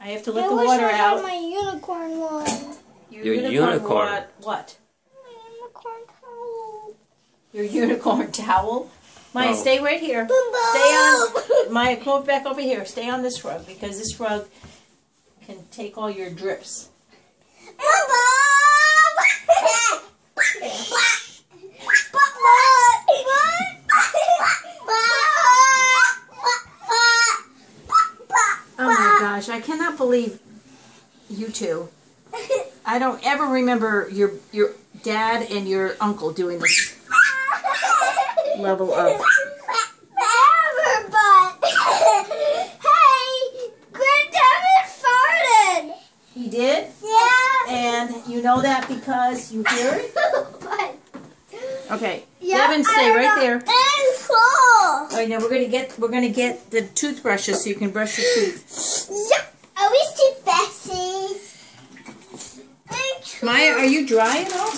I have to let I the wish water I had out. my unicorn one. Your unicorn. What? what? My unicorn towel. Your unicorn towel. Maya, Oh. stay right here. Boom, Stay on. Maya, come back over here. Stay on this rug because this rug can take all your drips. Gosh, I cannot believe you two. I don't ever remember your your dad and your uncle doing this level of. Hey, Granddad farted. He did, Yeah. and you know that because you hear it. Okay, Yeah, Devin, stay right know. there. It's cool. All right, now we're gonna get we're gonna get the toothbrushes so you can brush your teeth. Yep. Always too fast. Maya, are you dry at all?